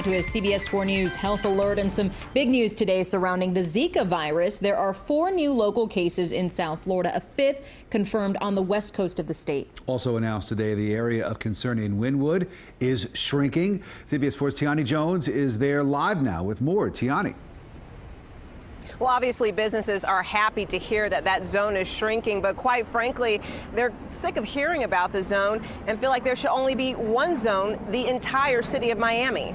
now to a CBS 4 News health alert and some big news today surrounding the Zika virus. There are four new local cases in South Florida, a fifth confirmed on the west coast of the state. Also announced today, the area of concern in Wynwood is shrinking. CBS 4's Tiani Jones is there live now with more. Tiani. Well, obviously, businesses are happy to hear that that zone is shrinking, but quite frankly, they're sick of hearing about the zone and feel like there should only be one zone, the entire city of Miami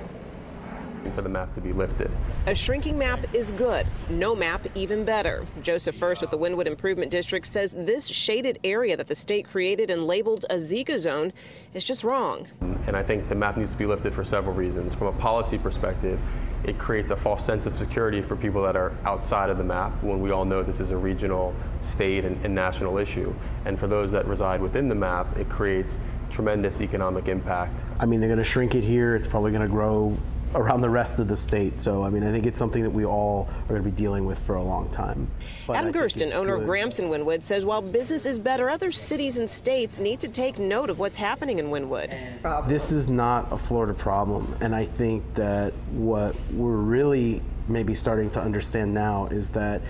for the map to be lifted. A shrinking map is good. No map, even better. Joseph Furst with the Wynwood Improvement District says this shaded area that the state created and labeled a Zika zone is just wrong. And I think the map needs to be lifted for several reasons. From a policy perspective, it creates a false sense of security for people that are outside of the map when we all know this is a regional, state, and, and national issue. And for those that reside within the map, it creates tremendous economic impact. I mean, they're going to shrink it here. It's probably going to grow around the rest of the state. So, I mean, I think it's something that we all are going to be dealing with for a long time. But Adam Gersten, owner good. of Gramps in Wynwood, says while business is better, other cities and states need to take note of what's happening in Wynwood. This is not a Florida problem. And I think that what we're really maybe starting to understand now is that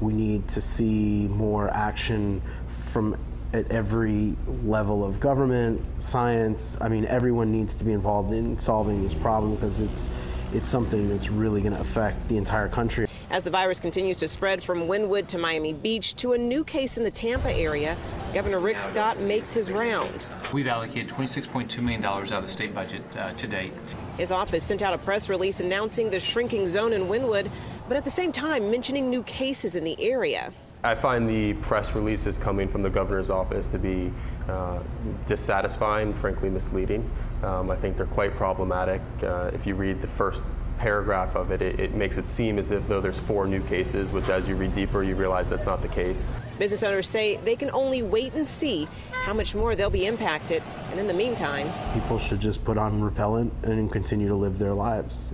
we need to see more action from at every level of government, science. I mean, everyone needs to be involved in solving this problem because it's it's something that's really going to affect the entire country. As the virus continues to spread from Wynwood to Miami Beach to a new case in the Tampa area, Governor Rick Scott makes his rounds. We've allocated $26.2 million out of the state budget uh, to date. His office sent out a press release announcing the shrinking zone in Wynwood, but at the same time mentioning new cases in the area. I find the press releases coming from the governor's office to be uh, dissatisfying, frankly misleading. Um, I think they're quite problematic. Uh, if you read the first paragraph of it, it, it, makes it seem as if though there's four new cases, which as you read deeper, you realize that's not the case. Business owners say they can only wait and see how much more they'll be impacted. And in the meantime, people should just put on repellent and continue to live their lives.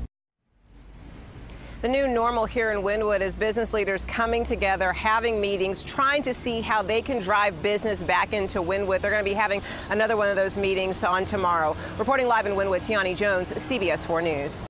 The new normal here in Wynwood is business leaders coming together, having meetings, trying to see how they can drive business back into Wynwood. They're going to be having another one of those meetings on tomorrow. Reporting live in Wynwood, Tiani Jones, CBS 4 News.